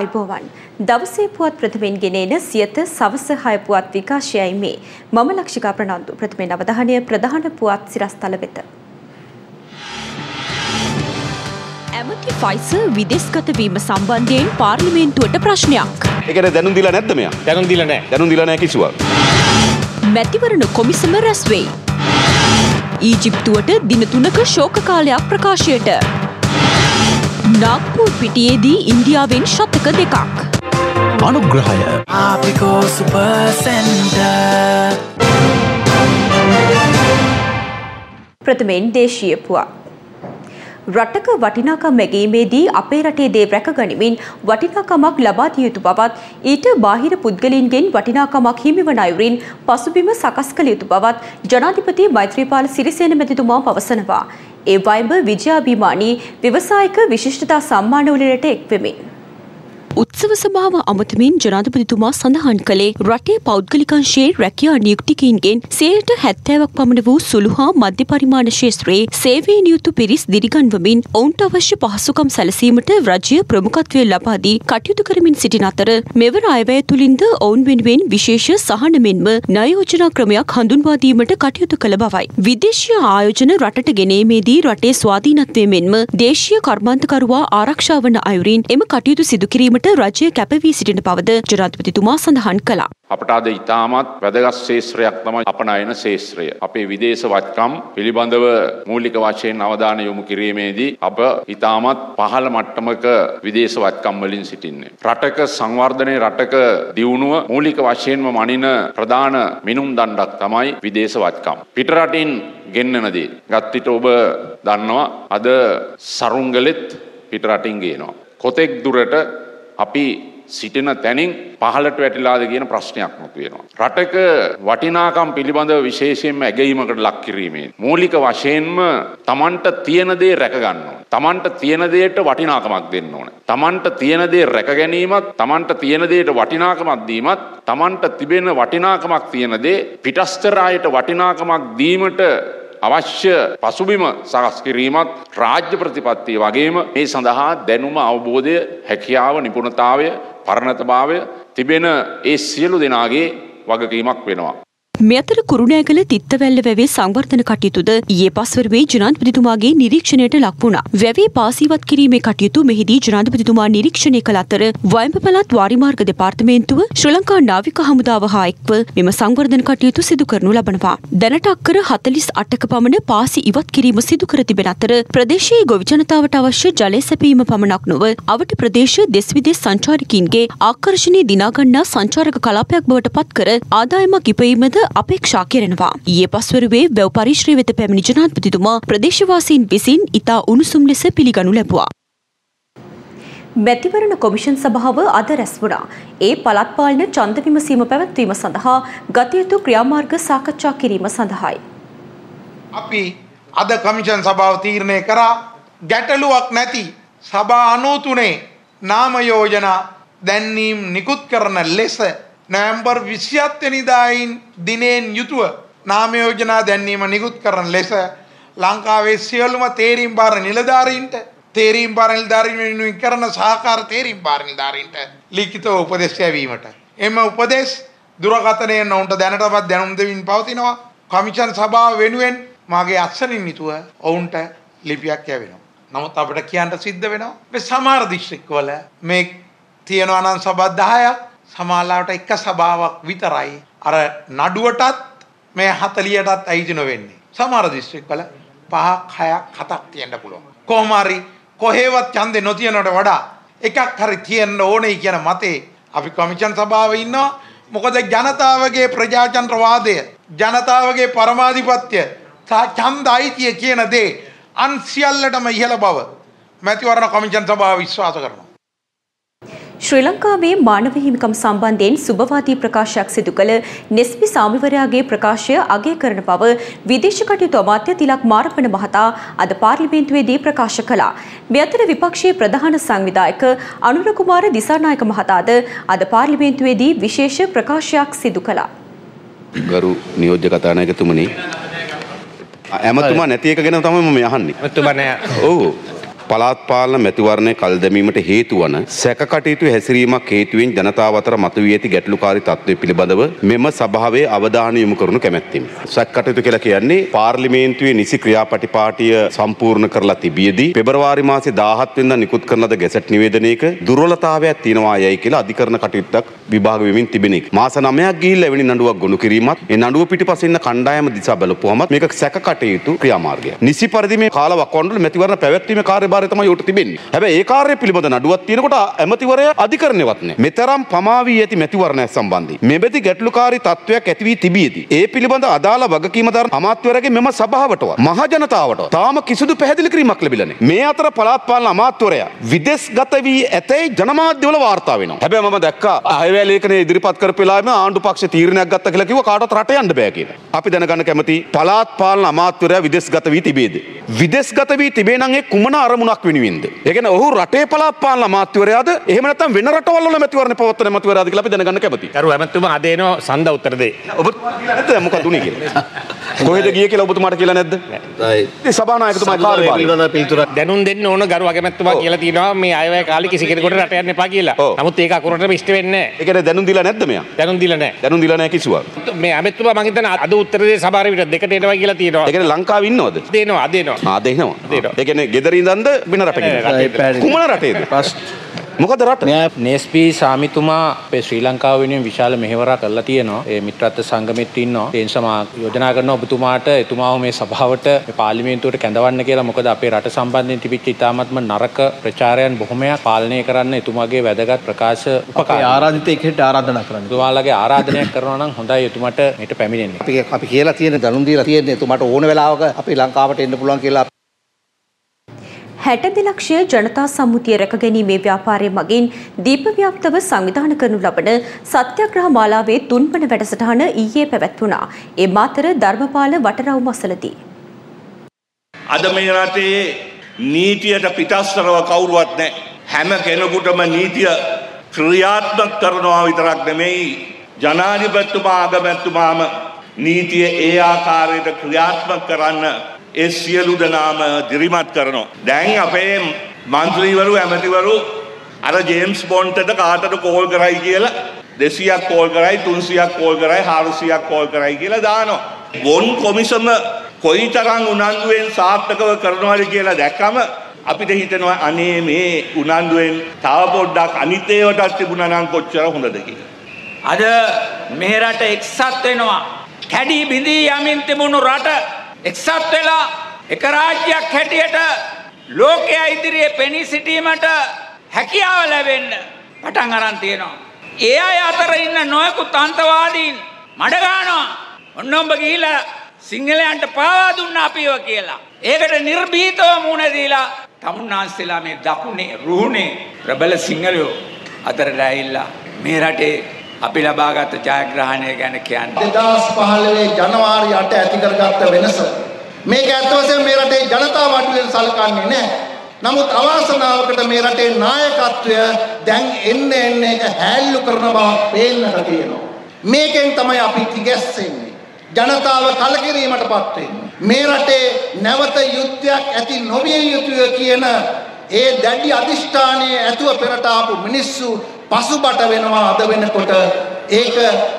ආයිබෝවන් දවසේ පුවත් ප්‍රථමෙන් ගෙනෙන සියත සවස හය පුවත් විකාශයයි මේ මම ලක්ෂිකා ප්‍රනන්දු ප්‍රථමෙන් අවධානය ප්‍රධාන පුවත් සිරස්තල වෙත. ඇමති ෆයිස විදෙස්ගත වීම සම්බන්ධයෙන් පාර්ලිමේන්තුවට ප්‍රශ්නයක්. එකට දැනුම් දිලා නැත්ත මෙයා දැනුම් දීලා නැහැ. දැනුම් දිලා නැහැ කිසිවක්. මැතිවරණ කොමිසම රැස්වෙයි. ඊජිප්තුවට දින තුනක ශෝක කාලයක් ප්‍රකාශයට. නාග්පුර් පිටියේදී ඉන්දියාවෙන් ශතක දෙකක්. අනුග්‍රහය ආපිකෝ සුපර්සෙන්ට ප්‍රථමෙන් දේශීය පුවා. රටක වටිනාකම් මැගීමේදී අපේ රටේ දේ රැකගනිමින් වටිනාකමක් ලබා දිය යුතු බවත් ඊට බාහිර පුද්ගලයින්ගෙන් වටිනාකමක් හිමිවන අයුරින් පසුබිම සකස් කළ යුතු බවත් ජනාධිපති මෛත්‍රීපාල සිරිසේන මැතිතුමා පවසනවා. ඒ වයිඹ විජයාභිමානී ව්‍යවසායක විශිෂ්ටතා සම්මානවලට එක්වෙමින්. උත්සව සභාව අමතමින් ජනාධපතිතුමා සඳහන් කළේ රටේ පෞද්ගලිකංශයේ රැකියා නියුක්තිකීන්ගෙන් සේයට හැත්තෑවක් පමණ වූ සුළු හා මධ්‍ය පරිමාණ ශේත්‍රයේ සේවය නියුතු පිරිස් දිරිගන්වමින් ඔවුන්ට අවශ්‍ය පහසුකම් සැලසීමට රජය ප්‍රමුඛත්වය ලබාදී කටයුතු කරමින් සිටින අතර මෙවර අයවැය තුළින්ද ඔවුන් වෙනුවෙන් විශේෂ සහන මෙන්ම ණයෝජනා ක්‍රමයක් හඳුන්වා දීමට කටයුතු කළ බවයි. විදේශීය ආයෝජන රටට ගෙනීමේදී රටේ ස්වාධීනත්වය මෙන්ම දේශීය කර්මාන්තකරුවා ආරක්ෂා වන අයුරින් එම කටයුතු සිදු කිරීමට රජය කැපවී සිටින බවද ජනාධිපතිතුමා සඳහන් කළා. අපට අද ඉතාමත් වැදගත් ශේත්‍රයක් තමයි අපනයන ශේත්‍රය. අපේ විදේශ වත්කම් පිළිබඳව මූලික වශයෙන් අවධානය යොමු කිරීමේදී අප ඉතාමත් පහළ මට්ටමක විදේශ වත්කම් වලින් සිටින්නේ. රටක සංවර්ධනය රටක දියුණුව මූලික වශයෙන්ම මනින ප්‍රධාන මිනුම් දණ්ඩක් තමයි විදේශ වත්කම්. පිටරටින් ගෙන්නනදී. ගත්තිට ඔබ දන්නවා අද සරුංගලෙත් පිටරටින් ගේනවා. කොතෙක් දුරට අපි සිටින තැනින් පහලට වැටිලාද කියන ප්‍රශ්නයක් මතු වෙනවා. රටක වටිනාකම් පිළිබඳව විශේෂයෙන්ම ඇගීමකට ලක් කිරීමේ. මූලික වශයෙන්ම තමන්ට තියෙන දේ රැකගන්න ඕන. තමන්ට තියෙන දේට වටිනාකමක් දෙන්න ඕන. තමන්ට තියෙන දේ රැක ගැනීමත් තමන්ට තියෙන දේට වටිනාකමක් දීමත් තමන්ට තිබෙන වටිනාකමක් තියෙන දේ පිටස්තර අයට වටිනාකමක් දීමට අවශ්‍ය පසුබිම සකස් කිරීමත් රාජ්‍ය ප්‍රතිපත්තිය වගේම මේ සඳහා දැනුම අවබෝධය හැකියාව නිපුණතාවය පරණතභාවය තිබෙන ඒ සියලු දෙනාගේ වගකීමක් වෙනවා. මෙතර කුරුණෑගල තිත්තවැල්ල වැවේ සංවර්ධන කටයුතුද ඊයේ පස්වරුවේ ජනාධිපතිතුමාගේ නිරීක්ෂණයට ලක් වුණා. වැවේ පාසීවත් කිරීමේ කටයුතු මෙහිදී ජනාධිපතිතුමා නිරීක්ෂණය කළ අතර වයඹ පළාත් වාරිමාර්ග දෙපාර්තමේන්තුව ශ්‍රී ලංකා නාවික හමුදාව හා එක්ව මෙම සංවර්ධන කටයුතු සිදු කරනු ලබනවා. දැනට අක්කර 48ක පමණ පාසි ඉවත් කිරීම සිදු කර තිබෙන අතර ප්‍රදේශයේ ගොවි ජනතාවට අවශ්‍ය ජලය සැපීම පමණක් නොව අවට ප්‍රදේශ දෙස් විදෙස් සංචාරකීන්ගේ ආකර්ෂණීය දිනාගන්නා සංචාරක කලාපයක් බවට පත් කර ආදායමක් ඉපයීමද අපේක්ෂා කෙරෙනවා. ඊයේ පස්වරුවේ වැව් පරිශ්‍රය වෙත පැමිණි ජනාධිපතිතුමා ප්‍රදේශවාසීන් විසින් ඉතා උණුසුම් ලෙස පිළිගනු ලැබුවා. මැතිවරණ කොමිෂන් සභාව අද රැස් වුණා. ඒ පළාත් පාලන ඡන්ද විමසීම පැවැත්වීම සඳහා ගත යුතු ක්‍රියාමාර්ග සාකච්ඡා කිරීම සඳහායි. අපි අද කමිෂන් සභාව තීරණය කරා ගැටලුවක් නැති සභා 93 නාම යෝජනා දැන්වීම් නිකුත් කරන ලෙස නොවැම්බර් 27 වෙනිදායින් දිනෙන් යුතුව නාම යෝජනා දැන්වීම නිකුත් කරන ලෙස ලංකාවේ සියලුම තේරීම් බාර නිලධාරීන්ට තේරීම් බාර නිලධාරීන් වෙනුවෙන් කරන සහකාර තේරීම් බාර නිලධාරීන්ට ලිඛිතව උපදෙස් ලැබීමට. එම උපදෙස් දුරකථනයෙන් ඔවුන්ට දැනටමත් දැනුම් දෙමින් පවතිනවා. කමිෂන් සභාව වෙනුවෙන් මාගේ අත්සනින් යුතුව ඔවුන්ට ලිපියක් යැවෙනවා. නමුත් අපිට කියන්න සිද්ධ වෙනවා. මේ සමහර දිස්ත්‍රික්කවල මේ තියෙනවා නම් සභා 10ක් සමාලාවට එක සභාවක් විතරයි අර නඩුවටත් මේ 40ටත් අයිති නොවෙන්නේ. සමහර දිස්ත්‍රික්වල පහක් හයක් හතක් තියෙන්න පුළුවන්. කොහොම හරි කොහෙවත් ඡන්දේ නොතියනට වඩා එකක් හරි තියෙන්න ඕනේ කියන මතේ අපි කොමිෂන් සභාවේ ඉන්නවා. මොකද ජනතාවගේ ප්‍රජාතන්ත්‍රවාදය ජනතාවගේ පරමාධිපත්‍ය සහ ඡන්ද අයිතිය කියන දේ අන් සියල්ලටම ඉහළ බව මැතිවරණ කොමිෂන් සභාව විශ්වාස කරනවා. ශ්‍රී ලංකාවේ මානව හිමිකම් සම්බන්ධයෙන් සුබවාදී ප්‍රකාශයක් සිදු කළ නෙස්පි සාමිවරයාගේ ප්‍රකාශය අගය කරන බව විදේශ කටයුතු අමාත්‍ය තිලක් මාරපන මහතා අද පාර්ලිමේන්තුවේදී ප්‍රකාශ කළා. මේ අතර විපක්ෂයේ ප්‍රධාන සංවිධායක අනුර කුමාර දිසානායක මහතාද අද පාර්ලිමේන්තුවේදී විශේෂ ප්‍රකාශයක් සිදු කළා. ගරු නියෝජ්‍ය කතානායකතුමනි ඇමතුමා නැති එක ගැන තමයි මම අහන්නේ. ඇමතුමා නෑ. ඔව්. පළාත් පාලන මැතිවරණය කල් දැමීමට හේතු වන සැකකටයුතු හැසිරීමක් හේතුවෙන් ජනතාව අතර මතුවී ඇති ගැටලුකාරී තත්ත්වය පිළිබඳව මෙම සභාවේ අවධානය යොමු කරනු කැමැත්තෙමි. සැකකටයුතු කියලා කියන්නේ පාර්ලිමේන්තුවේ නිසි ක්‍රියාපටිපාටිය සම්පූර්ණ කරලා තිබියදී පෙබරවාරි මාසේ 17 වෙනිදා නිකුත් කරන ලද ගැසට් නිවේදනයක දුර්වලතාවයක් තියෙනවා යයි කියලා අධිකරණ කටයුත්තක් විභාග වෙමින් තිබෙන එක. මාස 9ක් ගිහිල්ලා එවැනි නඩුවක් ගොනු කිරීමත් ඒ නඩුව පිටිපසින් ඉන්න කණ්ඩායම දිසා බලපුවම මේක සැකකටයුතු ක්‍රියාමාර්ගයක්. නිසි පරිදි මේ කාල වකවානුවල මැතිවරණ පැවැත්වීමේ කාර්යභාරය තමයි උට තිබෙන්නේ. හැබැයි ඒ කාර්යය පිළිබඳ නඩුවක් තියෙනකොට ඇමතිවරයා අධිකරණයවත් නැහැ. මෙතරම් පමා වී ඇති මැතිවරණයක් සම්බන්ධයෙන් මෙබැති ගැටලුකාරී තත්ත්වයක් ඇති වී තිබියදී ඒ පිළිබඳ අදාළ වගකීම දරන අමාත්‍යවරයාගේ මෙම සභාවටවත් මහ ජනතාවට තාම කිසිදු පැහැදිලි කිරීමක් ලැබිලා නැහැ. මේ අතර පළාත් පාලන අමාත්‍යවරයා විදේශගත වී ඇතැයි ජනමාධ්‍යවල වාර්තා වෙනවා. හැබැයි මම දැක්කා අයවැය ලේඛනයේ ඉදිරිපත් කරපු වෙලාවෙම ආණ්ඩු පක්ෂ තීරණයක් ගත්ත කියලා කිව්වා කාටවත් රට යන්න බෑ කියලා. අපි දැනගන්න කැමති පළාත් පාලන අමාත්‍යවරයා විදේශගත වී තිබේද? විදේශගත වී තිබේ නම් ඒ කුමන අරමුණක් වෙනුවෙන්ද? ඒ කියන්නේ ඔහු රටේ පළාත් පාලන අමාත්‍යවරයාද එහෙම නැත්නම් වෙන රටවල් වල මැතිවරණ පවත්වන මැතිවරයාද කියලා අපි දැනගන්න කැමතියි. කරු ඇමතුමා අදේනෝ සඳ උත්තර දෙයි. ඔබතුමාට කියලා නැද්ද මොකක්ද උනේ කියලා? කොහෙද ගියේ කියලා ඔබතුමාට කියලා නැද්ද? ඒ සභානායකතුමාගේ කාර්යභාරය. දැනුම් දෙන්න ඕන ගරු අගමැතිතුමා කියලා තියෙනවා මේ අයවැය කාලේ කිසි කෙනෙකුට රට යන්න එපා කියලා. නමුත් ඒක අකුරටම ඉෂ්ට වෙන්නේ ඒ කියන්නේ දැනුම් දීලා නැද්ද මෙයා? නැහැ. දැනුම් දීලා නැහැ. දැනුම් දීලා නැහැ කිසිවක්. මේ අගමැතිතුමා මං හිතන්නේ අද උත්තර දෙයි සභාවේ විතර දෙකට එනවා කියලා තියෙනවා. ඒ කියන්නේ ලංකාවේ ඉන්නවද? දෙනවා අදේනවා. ආ දෙනවා. දෙනවා. ඒ කියන්නේ ගෙදර ඉඳන්ද වෙන? රටේ කුමන රටේද? මොකද රට? නේස්පී සාමිතුමා අපේ ශ්‍රී ලංකාව වෙනුවෙන් විශාල මෙහෙවරක් කරලා තියෙනවා. ඒ මිත්‍රත්ව සංගමෙත් ඉන්නවා. ඒ නිසා යෝජනා කරනවා ඔබතුමාට එතුමාව මේ සභාවට මේ පාර්ලිමේන්තුවට කැඳවන්න කියලා. මොකද අපේ රට සම්බන්ධයෙන් තිබිච්ච ඉතාමත්ම නරක ප්‍රචාරයන් බොහොමයක් පාලනය කරන්න එතුමාගේ වැදගත් ප්‍රකාශ උපකාරයි. ආරාධිතයෙක්ට ආරාධනා කරන්න. එතුමාලගේ ආරාධනයක් කරනවා නම් හොඳයි එතුමාට මේට පැමිණෙන්න. අපි අපි කියලා තියෙන දැනුම් දීලා තියෙන්නේ එතුමාට ඕන වෙලාවක අපි ලංකාවට එන්න පුළුවන් කියලා හැට දෙලක්ෂය ජනතා සම්මුතිය රැකගැනීමේ ව්‍යාපාරය මගින් දීපව්‍යාප්තව සංවිධාන කරනු ලබන සත්‍යග්‍රහ මාලාවේ තුන්වන වැඩසටහන ඊයේ පැවැත්වුණා. ඒ මාතර ධර්මපාල වටරවුම අසලදී. අද මේ රටේ නීතියට පිටස්තරව කවුරුවත් නැහැ. හැම කෙනෙකුටම නීතිය ක්‍රියාත්මක කරනවා විතරක් නෙමෙයි ජනාධිපතිතුමා අගමැතිතුමාම නීතිය ඒ ආකාරයට ක්‍රියාත්මක කරන්න ඒ සියලු දෙනාම දිරිමත් කරනවා. දැන් අපේ මන්ත්‍රීවරු ඇමතිවරු අර ජේම්ස් බොන්ටට කාටද කෝල් කරයි කියලා දෙසියක් කෝල් කරයි තුන්සියක් කෝල් කරයි හාරසියක් කෝල් කරයි කියලා දානවා. ගොන් කොමිසම කොයි තරං උනන්දුවෙන් සාර්ථකව කරනවද කියලා දැක්කම අපිට හිතනවා අනේ මේ උනන්දුවෙන් තව පොඩ්ඩක් අනිත් ඒවටත් තිබුණා නම් කොච්චර හොඳද කියලා. අද මේ රට එක්සත් වෙනවා. කැඩී බිඳී යමින් තිබුණු රට එක්සත් වෙලා එක රාජ්‍යයක් හැටියට ලෝකයා ඉදිරියේ පෙනී සිටීමට හැකියාව ලැබෙන්න පටන් අරන් තියෙනවා. ඒ අය අතර ඉන්න නොයෙකුත් අන්තවාදීන් මඩ ගන්නවා. ඔන්න ඔබ ගිහිලා සිංහලයන්ට පාවා දුන්න අපිව කියලා. ඒකට නිර්භීතව මුණ දීලා තමුන්නාන්සේලා මේ දකුණේ රුහුණේ ප්‍රබල සිංහලයෝ අතරට ඇවිල්ලා මේ රටේ අපි ලබාගත් ජයග්‍රහණය ගැන කියන්නේ. දෙදස් පහළවේ ජනවාරි අට ඇති කරගත්ත වෙනස. මේක ඇත්ත වශයෙන් මේ රටේ ජනතාව අඩුවෙන් සලකන්නේ නැහැ. නමුත් අවාසනාවකට මේ රටේ නායකත්වය දැන් එන්න එන්න එක හැල්ලු කරන බව පේන්නට තියෙනවා. මේකෙන් තමයි අපි තිගැස්සෙන්නේ. ජනතාව කලකිරීමටපත් වෙන්නේ. මේ රටේ නැවත යුද්ධයක් ඇති නොවිය යුතුය කියන ඒ දැඩි අදිෂ්ඨානයේ ඇතුව පෙරට ආපු මිනිස්සු පසුබට වෙනවා අද වෙනකොට ඒක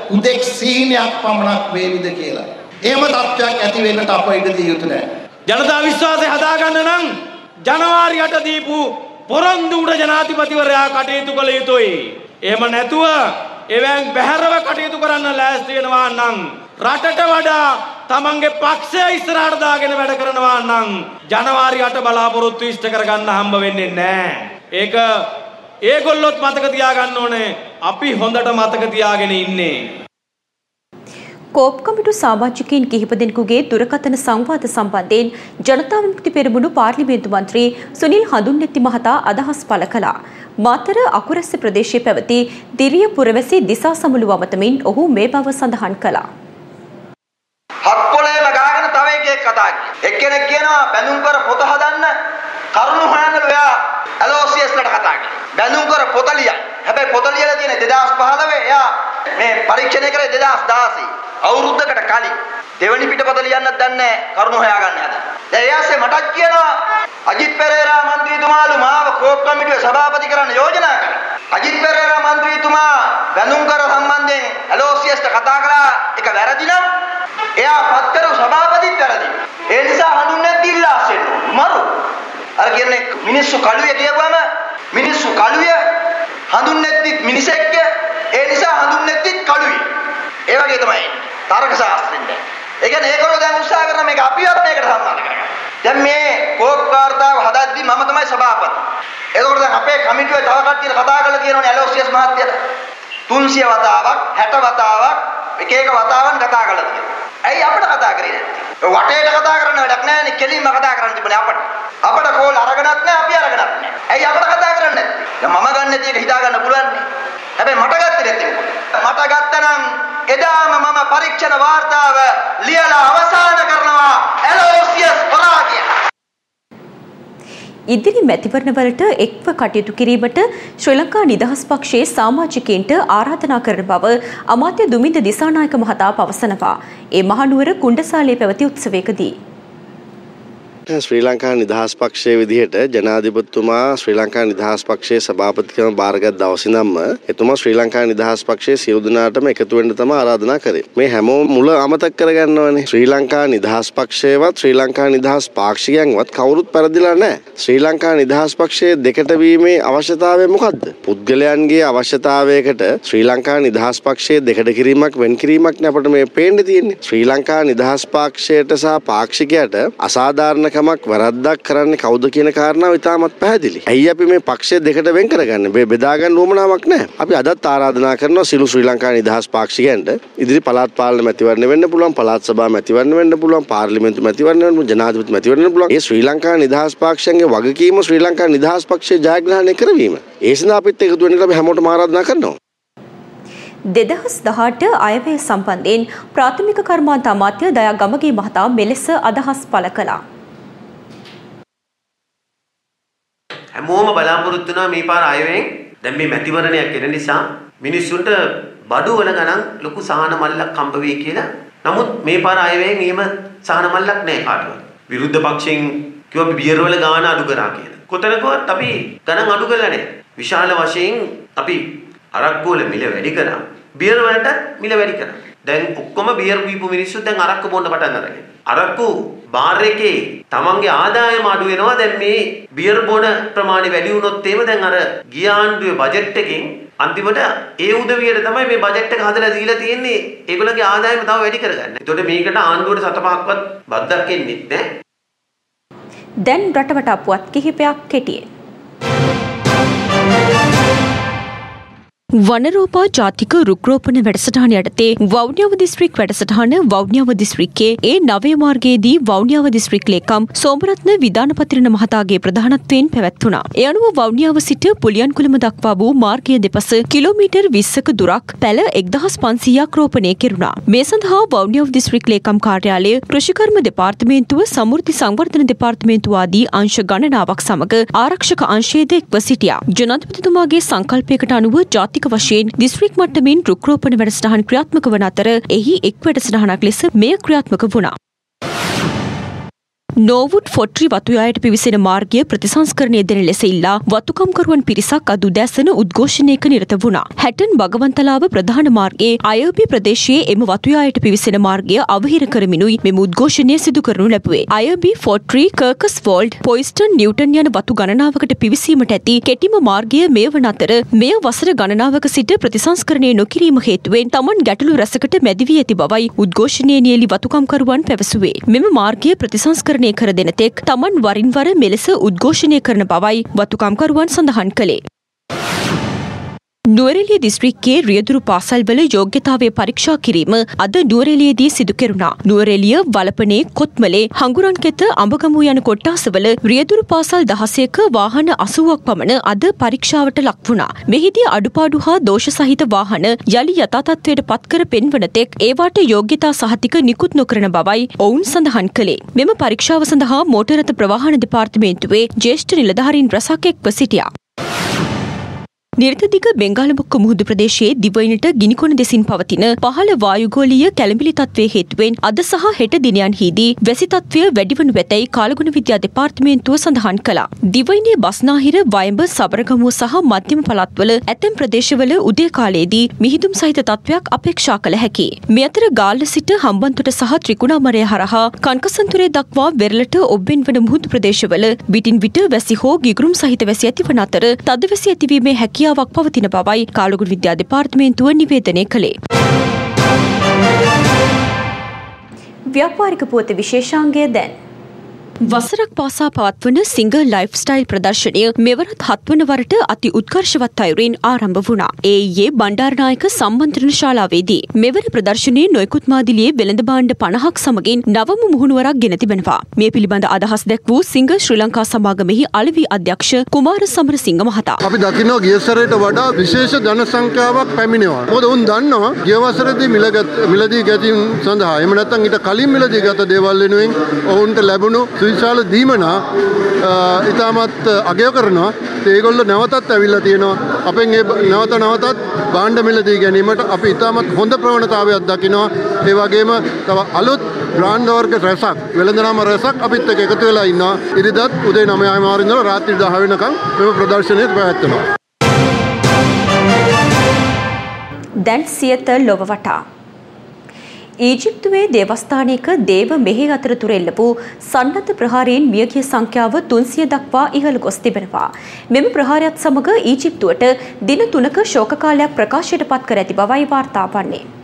උදෙක් සීනයක් පමණක් වේවිද කියලා. එහෙම තත්ත්වයක් ඇති වෙන්නට අප ඉඩ දිය යුතු නැහැ. ජනතා විශ්වාසය හදාගන්න නම් ජනවාරියට දීපු පොරොන්දු උඩ ජනාධිපතිවරයා කටයුතු කළ යුතුයි. එහෙම නැතුව එවැන් බැහැරව කටයුතු කරන්න ලෑස්ති වෙනවා නම් රටට වඩා තමන්ගේ පක්ෂය ඉස්සරහට දාගෙන වැඩ කරනවා නම් ජනවාරි 8 බලාපොරොත්තු ඉෂ්ට කරගන්න හම්බ වෙන්නේ නැහැ. ඒක ඒගොල්ලොත් මතක තියාගන්න ඕනේ අපි හොඳට මතක තියාගෙන ඉන්නේ. කෝප් කමිටු සාමාජිකයින් කිහිප දෙනෙකුගේ දුරකථන සංවාද සම්බන්ධයෙන් ජනතා විමුක්ති පෙරමුණු පාර්ලිමේන්තු මන්ත්‍රී සුනිල් හඳුන්නෙත්ති මහතා අදහස් පළ කළා. මාතර අකුරැස්ස ප්‍රදේශයේ පැවති දිරිය පුරවැසි දිසා සමුළු අමතමින් ඔහු මේ බව සඳහන් කළා. හත්පොලේම ගාගෙන තව එකෙක් කතා. එක්කෙනෙක් කියනවා බැඳුම් කර පොත හදන්න කරුණු හොයන්නලු එයා ඇලෝසියස්ලට කතා කරනවා. බැඳුම් කර පොත ලියන්න. හැබැයි පොත ලියලා තියෙන්නේ 2015 එයා මේ පරීක්ෂණය කරේ 2016. අවුරුද්දකට කලින්. දෙවනි පිටපත ලියන්නත් දන්නේ කරුණු හොයාගන්න හදා. දැන් එයාසේ මටත් කියනවා අජිත් පෙරේරා മന്ത്രി මන්ත්‍රීතුමාලු මාව කෝප් කමිටුවේ සභාපති කරන්න යෝජනා කළා. අජිත් පෙරේරා මන්ත්‍රීතුමා බැඳුම් කර සම්බන්ධයෙන් LOCSට කතා කළා ඒක වැරදි නම් එයා පත් කරු සභාපතිත් වැරදි. ඒ නිසා හඳුන්නේ දිල්ලා අස්සෙන්න මරු. අර කියන්නේ මිනිස්සු කළුවේ කියවම මිනිස්සු කළුවේ හඳුන්නේත් මිනිසෙක්ය ඒ නිසා හඳුන්නේත් කළුයි. ඒ වගේ තමයි තර්ක ශාස්ත්‍රෙන් දැන්. ඒ කියන්නේ ඒගොල්ලෝ දැන් උත්සාහ කරන මේක අපිවත් මේකට සම්බන්ධ කරගන්න. දැන් මේ කෝක් වාර්තාව හදද්දි මම තමයි සභාපති. එතකොට දැන් අපේ කමිටුවේ තව කට්ටියට කතා කරලා කියනවනේ ඇලෝසියස් මහත්තයාට 300 වතාවක් 60 වතාවක් එක එක වතාවන් කතා කරලා තියෙනවා. ඇයි අපිට කතා කරේ නැත්තේ? වටේට කතා කරන්න වැඩක් නැහැනේ කෙලින්ම කතා කරන්න තිබුණේ අපට. අපට කෝල් අරගෙනත් නැහැ අපි අරගෙනත් නැහැ. ඇයි අපිට කතා කරන්නේ නැත්තේ? දැන් මම ගන්න තියෙක හිතා ගන්න පුළුවන් නේ. හැබැයි මට ගත්තේ නැත්තේ මොකද? මට ගත්තනම් එදාම මම පරීක්ෂණ වාර්තාව ලියලා අවසන් කරනවා LOCS පරාජය. ඉදිරි මැතිවරණවලට එක්ව කටයුතු කිරීමට ශ්‍රී ලංකා නිදහස් පක්ෂයේ සාමාජිකයින්ට ආරාධනා කරන බව අමාත්‍ය දුමින්ද දිසානායක මහතා පවසනවා. ඒ මහනුවර කුණ්ඩසාලේ පැවති උත්සවයකදී. ශ්‍රී ලංකා නිදහස් පක්ෂයේ විදිහට ජනාධිපතිතුමා ශ්‍රී ලංකා නිදහස් පක්ෂයේ සභාපතිකම බාරගත් දවසේ ඉඳන්ම එතුමා ශ්‍රී ලංකා නිදහස් පක්ෂයේ සියලු දෙනාටම එකතු වෙන්න තමයි ආරාධනා කරේ. මේ හැමෝම මුල අමතක කරගන්නවනේ. ශ්‍රී ලංකා නිදහස් පක්ෂයේවත් ශ්‍රී ලංකා නිදහස් පාක්ෂිකයන්වත් කවුරුත් පෙරදිලා නැහැ. ශ්‍රී ලංකා නිදහස් පක්ෂයේ දෙකට වීමේ අවශ්‍යතාවය මොකද්ද? පුද්ගලයන්ගේ අවශ්‍යතාවයකට ශ්‍රී ලංකා නිදහස් පක්ෂයේ දෙකට කිරීමක් වෙන් කිරීමක් නේ අපිට මේ පේන්න තියෙන්නේ. ශ්‍රී ලංකා නිදහස් පාක්ෂයට සහ පාක්ෂිකයට අසාධාරණ කමක් වැරද්දක් කරන්නේ කවුද කියන කාරණාව ඉතාමත් පැහැදිලි. ඇයි අපි මේ පක්ෂය දෙකට වෙන් කරගන්නේ? මේ බෙදා ගන්න උවමනාවක් නැහැ. අපි අදත් ආරාධනා කරනවා සිළු ශ්‍රී ලංකා නිදහස් පාක්ෂිකයන්ට ඉදිරි පළාත් පාලන මැතිවරණ වෙන්න පුළුවන්, පළාත් සභා මැතිවරණ වෙන්න පුළුවන්, පාර්ලිමේන්තු මැතිවරණ වෙන්න පුළුවන්, ජනාධිපති මැතිවරණ වෙන්න පුළුවන්. මේ ශ්‍රී ලංකා නිදහස් පාක්ෂයන්ගේ වගකීම ශ්‍රී ලංකා නිදහස් පක්ෂය ජයග්‍රහණය කරවීම. ඒ සඳහා අපිත් එකතු වෙන්න අපි හැමෝටම ආරාධනා කරනවා. දෙදහස් දහට අයවැය සම්බන්ධයෙන් ප්‍රාථමික කර්මාන්ත අමාත්‍ය දයා ගමගේ මහතා මෙලෙස අදහස් පළ කළා. හැමෝම බලාපොරොත්තු වෙනවා මේ පාර අයවෙන් දැන් මේ මැතිවරණයක් එන නිසා මිනිස්සුන්ට බඩු වල ගණන් ලොකු සහන මල්ලක් හම්බ වෙයි කියලා. නමුත් මේ පාර අයවෙන් එහෙම සහන මල්ලක් නැහැ කාටවත්. විරුද්ධ පක්ෂෙන් කිව්ව අපි බියර් වල ගාන අඩු කරා කියලා. කොතනකවත් අපි ගණන් අඩු කරලා නැහැ. විශාල වශයෙන් අපි අරක්කු වල මිල වැඩි කරා. බියර් වලට මිල වැඩි කරා. දැන් ඔක්කොම බියර් බීපු මිනිස්සු දැන් අරක්කු බොන්න පටන් අරගෙන. අරක්කු බාර් එකේ තමන්ගේ ආදායම අඩු වෙනවා දැන් මේ බියර් බොන ප්‍රමාණය වැඩි වුණොත් එහෙම දැන් අර ගිය ආණ්ඩුවේ බජට් එකෙන් අන්තිමට ඒ උදවියට තමයි මේ බජට් එක හදලා දීලා තියෙන්නේ ඒගොල්ලන්ගේ ආදායම තව වැඩි කරගන්න. ඒතකොට මේකට ආණ්ඩුවට සතපහක්වත් බද්දක් එන්නේ නැහැ. දැන් රටවටා පුවත් කිහිපයක් කෙටියෙන්. වනරෝපා ජාතික රුක්රෝපණ වැඩසටහන යටතේ වෞන්‍යාව දිස්ත්‍රික් වැඩසටහන වෞන්‍යාව දිස්ත්‍රික්කේ ඒ නවය මාර්ගයේදී වෞන්‍යාව දිස්ත්‍රික් ලේකම් සෝමරත්න විධානපතිරණ මහතාගේ ප්‍රධානත්වයෙන් පැවැත්වුණා. ඒ අනුව වෞන්‍යාව සිට පුලියන්කුළම දක්වා වූ මාර්ගය දෙපස කිලෝමීටර් විස්සක දුරක් පැල එක්දහස් පන්සීයක් රෝපණය කෙරුණා. මේ සඳහා වෞන්‍යාව දිස්ත්‍රික් ලේකම් කාර්යාලය කෘෂිකර්ම දෙපාර්තමේන්තුව සමෘද්ධි සංවර්ධන දෙපාර්තමේන්තුව ආදී අංශ ගණනාවක් සමග ආරක්ෂක අංශයේද එක්ව සිටියා. ජනාධිපතිතුමාගේ සංකල්පයකට අනුව ජාතික ජාතික වශයෙන් දිස්ත්‍රික් මට්ටමින් රුක්රෝපණ වැඩසටහන් ක්‍රියාත්මක වන අතර එහි එක් වැඩසටහනක් ලෙස මෙය ක්‍රියාත්මක වුණා. නෝවුඩ් ෆොට්‍රි වතුයායට පිවිසෙන මාර්ගය ප්‍රතිසංස්කරණය දෙන ලෙස ඉල්ලා වතුකම්කරුවන් පිරිසක් අද උදෑසන උද්ඝෝෂණයක නිරත වුණා. හැටන් බගවන්තලාව ප්‍රධාන මාර්ගයේ අයෝපි ප්‍රදේශයේ එම වතුයායට පිවිසෙන මාර්ගය අවහිර කරමිනුයි මෙම උද්ඝෝෂණය සිදු කරනු ලැබුවේ. අයෝබි ෆොට්‍රි කර්කස් වෝල්ඩ් පොයිස්ටන් නිව්ටන් යන වතු ගණනාවකට පිවිසීමට ඇති කෙටිම මාර්ගය මේ වන අතර මෙය වසර ගණනාවක සිට ප්‍රතිසංස්කරණය නොකිරීම හේතුවෙන් තමන් ගැටලු රැසකට මැදිවී ඇති බවයි උද්ඝෝෂණයේ නියලි වතුකම්කරුවන් පැවසුවේ. මෙම මාර්ගය ප්‍රතිසංස්කරණය නිර්මාණය කර දෙන තෙක් තමන් වරින් වර මෙලෙස උද්ඝෝෂණය කරන බවයි වතුකම්කරුවන් සඳහන් කළේ. නුවරෙලිය දිස්ත්‍රික්කයේ රියදුරු පාසල්වල යෝග්‍යතාවය පරීක්ෂා කිරීම අද නුවරෙලියේදී සිදු කෙරුණා. නුවරෙලිය, වලපනේ, කොත්මලේ, හඟුරන්කෙත, අඹගමු යන කොට්ටාසවල රියදුරු පාසල් 16ක වාහන 80ක් පමණ අද පරීක්ෂාවට ලක් වුණා. මෙහිදී අඩුපාඩු හා දෝෂ සහිත වාහන යලි යථා තත්ත්වයට පත්කර පෙන්වන තෙක් ඒවාට යෝග්‍යතා සහතික නිකුත් නොකරන බවයි ඔවුන් සඳහන් කළේ. මෙම පරීක්ෂාව සඳහා මෝටර් රථ ප්‍රවාහන දෙපාර්තමේන්තුවේ ජ්‍යෙෂ්ඨ නිලධාරීන් රැසක් එක්ව සිටියා. නිර්තදිග බෙංගාලමුක්ක මුහුදු ප්‍රදේශයේ දිවයිනට ගිනිකොන දෙසින් පවතින පහළ වායුගෝලීය කැළඹිලි තත්ත්වය හේතුවෙන් අද සහ හෙට දිනයන්හිදී වැසි තත්ත්වය වැඩිවනු ඇතැයි කාලගුණ විද්‍යා දෙපාර්තමේන්තුව සඳහන් කළා. දිවයිනේ බස්නාහිර වයඹ සබරගමුව සහ මධ්‍යම පළාත්වල ඇතැම් ප්‍රදේශවල උදේ කාලයේදී මිහිදුම් සහිත තත්ත්වයක් අපේක්ෂා කළ හැකියි. මේ අතර ගාල්ල සිට හම්බන්තොට සහ ත්‍රිකුණාමරය හරහා කන්කසන්තුරේ දක්වා වෙරළට ඔබ්බෙන් වන මුහුදු ප්‍රදේශවල විටින් විට වැසි හෝ ගිගුරුම් සහිත වැසි ඇතිවන අතර තද වැසි ඇතිවීමේ හැකියාවක් පවතින බවයි කාලගුණ විද්‍යා දෙපාර්තමේන්තුව නිවේදනය කළේ. ව්‍යාපාරික පුවත විශේෂාංගය දැන්. වසරක් පාසා පවත්වන සිංගල් ලයිෆ් ස්ටයිල් ප්‍රදර්ශනය මෙවරත් හත්වන වරට අති උත්කර්ශවත් අයුරින් ආරම්භ වුණා. ඒ ඊයේ බණ්ඩාරනායක සම්මන්ත්‍රණ ශාලාවේදී මෙවර ප්‍රදර්ශනයේ නොයෙකුත් මාදිලියේ වෙළඳ භාණ්ඩ 50ක් සමගින් නවම මුහුණුවරක් ගෙන තිබෙනවා. මේ පිළිබඳ අදහස් දැක් වූ සිංගල් ශ්‍රී ලංකා සමාගමෙහි අලවි අධ්‍යක්ෂ කුමාර සමරසිංහ මහතා. අපි දකිනවා ගිය සැරේට වඩා විශේෂ ජන සංඛ්‍යාවක් පැමිණෙනවා. මොකද උන් දන්නවා ගිය වසරේදී මිලදී ගැනීම සඳහා එහෙම නැත්නම් ඊට කලින් මිලදී ගත දේවල් වෙනුවෙන් ඔවුන්ට ලැබුණු විශාල දීමනා ඉතාමත් අගය කරනවා. ඒගොල්ල නැවතත් ඇවිල්ලා තියෙනවා. අපෙන් ඒ නැවත නැවතත් භාණ්ඩ මිලදී ගැනීමට අපි ඉතාමත් හොඳ ප්‍රවණතාවයක් දකිනවා. ඒ වගේම තව අලුත් බ්‍රාන්ඩ් වර්ග රැසක් වෙළඳනාම රැසක් අපිත් එක්ක එකතු වෙලා ඉන්නවා. ඉරිදත් උදේ 9 මාරින් ඉඳලා රාත්‍රී 10 වෙනකම් මෙම ප්‍රදර්ශනය පැවැත්වෙනවා. දැන් සියත ලොව වටා. ඊජිප්තුවේ දේවස්ථානයක දේව මෙහි අතරතුර එල්ලපු සන්නද්ධ ප්‍රහාරයෙන් මියගිය සංඛ්‍යාව 300 දක්වා ඉහළ ගොස් තිබෙනවා. මෙම ප්‍රහාරයත් සමග ඊජිප්තුවට දින 3ක ශෝක කාලයක් ප්‍රකාශයට පත් කර ඇති බවයි වාර්තා වන්නේ.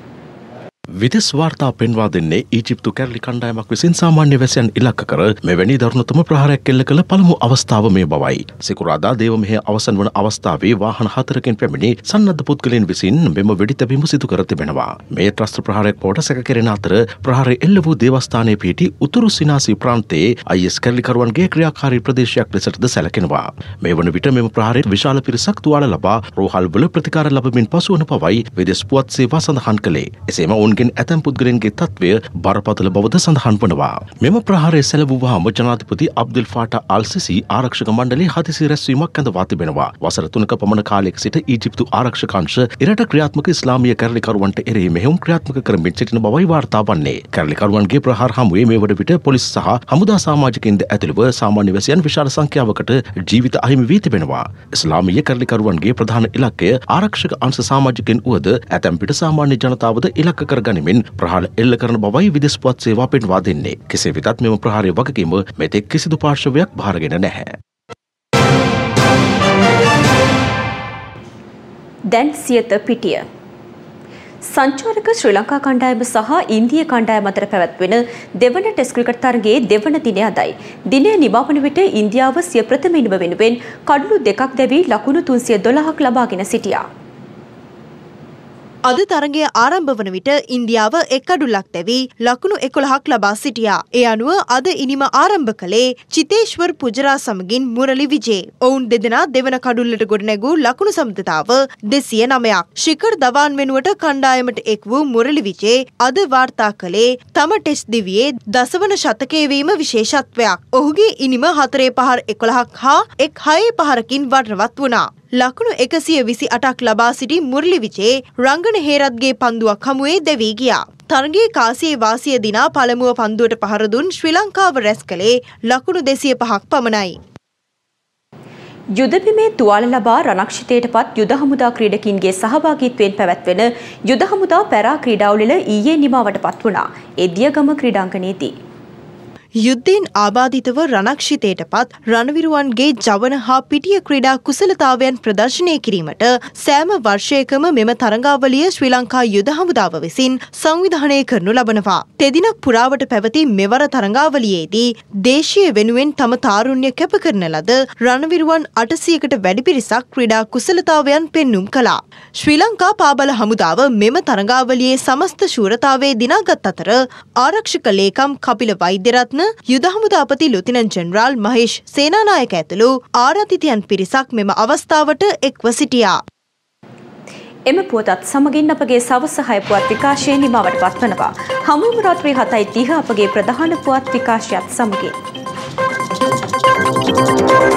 විදෙස් වාර්තා පෙන්වා දෙන්නේ ඊජිප්තු කැරලි කණ්ඩායමක් විසින් සාමාන්‍ය වැසියන් ඉලක්ක කර මෙවැනි දරුණුතම ප්‍රහාරයක් එල්ල කළ පළමු අවස්ථාව මේ බවයි. සිකුරාදා දේව මෙහෙ අවසන් වන අවස්ථාවේ වාහන හතරකින් පැමිණි සන්නද්ධ පුද්ගලයන් විසින් මෙම වෙඩි තැබීම සිදු කර තිබෙනවා. මේ ත්‍රස්ත්‍ර ප්‍රහාරයක් පොට සැක කෙරෙන අතර ප්‍රහාරය එල්ල වූ දේවස්ථානයේ පිහිටි උතුරු සිනාසි ප්‍රාන්තයේ අයිස් කැරලිකරුවන්ගේ ක්‍රියාකාරී ප්‍රදේශයක් ලෙසටද සැලකෙනවා. මේ වන විට මෙම ප්‍රහාරයට විශාල පිරිසක් තුවාල ලබා රෝහල් වල ප්‍රතිකාර ලබමින් පසුවන පවයි විදෙස් පුවත් සේවා සඳහන් කළේ. එසේම ඔවුන්ගේ ඇතැම් පුද්ගලන්ගේ තත්වය බරපතල බවද සඳහන් වනවා. මෙම ප්‍රහාරය සැලවූවාම ජනාධිපති අබ්දුල් ෆාට අල්සිසි ආරක්ෂක මණ්ඩලේ හදිසි රැස්වීමක් ඇඳවා තිබෙනවා. වසර තුනක පමණ කාලයක සිට ඊජිප්තු ආරක්ෂකංශ එරට ක්‍රියාත්මක ඉස්ලාමීය කැරලිකරුවන්ට එරෙහි මෙහෙයුම් ක්‍රියාත්මක කරමින් සිටින බවයි වාර්තා වන්නේ. කැරලිකරුවන්ගේ ප්‍රහාර හමුවේ මේ වන විට පොලිස් සහ හමුදා සමාජිකින්ද ඇතුළුව සාමාන්‍ය වැසියන් විශාල සංඛ්‍යාවකට ජීවිත අහිමි වී තිබෙනවා. ඉස්ලාමීය කැරලිකරුවන්ගේ ප්‍රධාන ඉලක්කය ආරක්ෂක අංශ සමාජිකෙන් වුවද ඇතැම් පිට සාමාන්‍ය ජනතාවද ඉලක්ක කර ගනිමින් ප්‍රහාර එල්ල කරන බවයි විදෙස් පුවත් සේවා පෙන්වා දෙන්නේ. කෙසේ වෙතත් මෙම ප්‍රහාරය වගකීම මෙතෙක් කිසිදු පාර්ශවයක් භාරගෙන නැහැ. දැන් සියත පිටිය. සංචාරක ශ්‍රී ලංකා කණ්ඩායම සහ ඉන්දිය කණ්ඩායම අතර පැවැත්වෙන දෙවන ටෙස්ට් ක්‍රිකට් තරගයේ දෙවන දිනය අදයි. දිනය නිමවන විට ඉන්දියාව සිය ප්‍රථම ඉනිම වෙනුවෙන් කඩලු දෙකක් දැවී ලකුණු 312ක් ලබාගෙන සිටියා. අද තරගය ආරම්භ වන විට ඉන්දියාව එක් අඩුල්ලක් දැවී ලකුණු එකොළහක් ලබා සිටියා. ඒ අනුව අද ඉනිම ආරම්භ කළේ චිතේශ්වර් පුජරා සමගින් මුරලි විජේ. ඔවුන් දෙදෙනා දෙවන කඩුල්ලට ගොඩනැගූ ලකුණු සමතතාව දෙසිය නමයක්. ශිකර් දවාන් වෙනුවට කණ්ඩායමට එක් වූ මුරලි විජේ අද වාර්තා කළේ තම ටෙස් දිවියේ දසවන ශතකයවීම විශේෂත්වයක්. ඔහුගේ ඉනිම හතරේ පහර එකොළහක් හා එක් හයේ පහරකින් වර්ණවත් වුණා. ලකුණු එකසිය විසි අටක් ලබා සිටි මුරලි විජේ රංගන හේරත්ගේ පන්දුවක් හමුවේ දෙවී ගියා. තරගේ කාසියේ වාසිය දිනා පළමුව පන්දුවට පහරදුන් ශ්‍රී ලංකාව රැස් කළේ ලකුණු දෙසිය පහක් පමණයි. යුදබිමේ තුවාල ලබා රණක්ෂිතයට පත් යුද හමුදා ක්‍රීඩකින්ගේ සහභාගීත්වයෙන් පැවැත්වෙන යුද හමුදා පැරා ක්‍රීඩාවලිල ඊයේ නිමාවට පත් වුණා. එදියගම ක්‍රීඩාංගණයේදී. යුද්ධයෙන් ආබාධිතව රණක්ෂිතයට පත් රණවිරුවන්ගේ ජවන හා පිටිය ක්‍රීඩා කුසලතාවයන් ප්‍රදර්ශනය කිරීමට සෑම වර්ෂයකම මෙම තරඟාවලිය ශ්‍රී ලංකා යුද හමුදාව විසින් සංවිධානය කරනු ලබනවා. තෙදිනක් පුරාවට පැවති මෙවර තරඟාවලියේදී දේශීය වෙනුවෙන් තම තාරුණ්‍ය කැප කරන ලද රණවිරුවන් අටසියකට වැඩි පිරිසක් ක්‍රීඩා කුසලතාවයන් පෙන්නුම් කළා. ශ්‍රී ලංකා පාබල හමුදාව මෙම තරඟාවලියේ සමස්ත ශූරතාවේ දිනාගත් අතර ආරක්ෂක ලේකම් කපිල වෛද්‍යරත්න යුද හමුදාපති ලුතිනන් ජෙනරාල් මහේෂ් සේනානායක ඇතුළු ආරාධිතයන් පිරිසක් මෙම අවස්ථාවට එක්ව සිටියා. එම පුවතත් සමගින් අපගේ සවස හය පුවත් විකාශය නිමවට පත්වනවා. හමුවම රාත්‍රී හතයි තිහ අපගේ ප්‍රධාන පුවත් විකාශයත් සමගින්. Thank you.